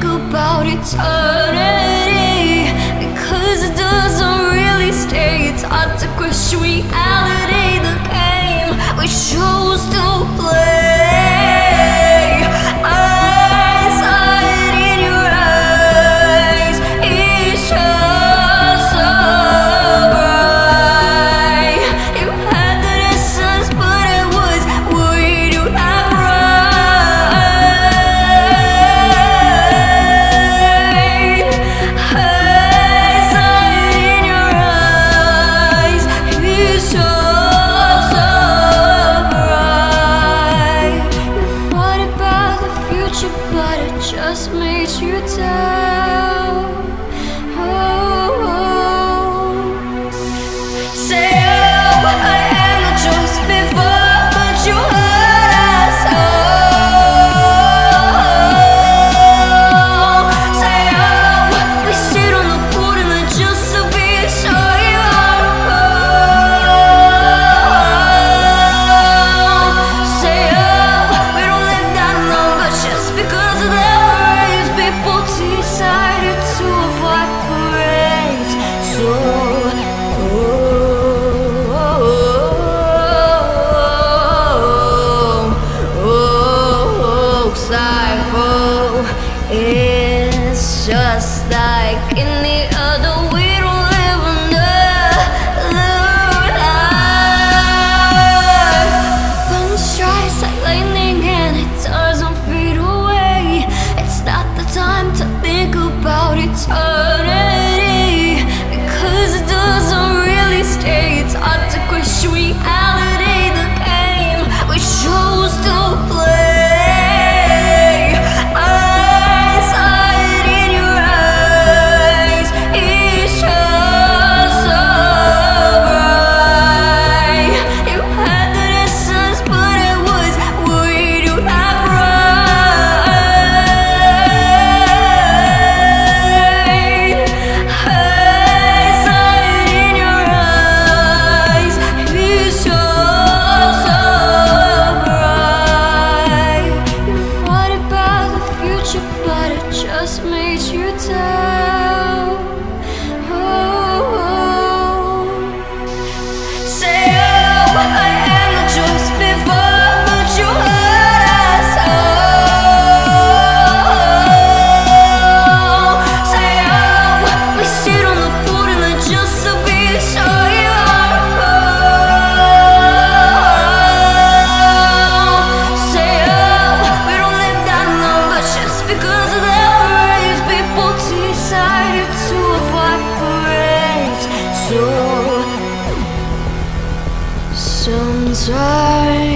think about eternity. Because it doesn't really stay. It's hard to question reality. The game we chose to play. decided to so oh, oh, oh. It's just like any other way sometimes.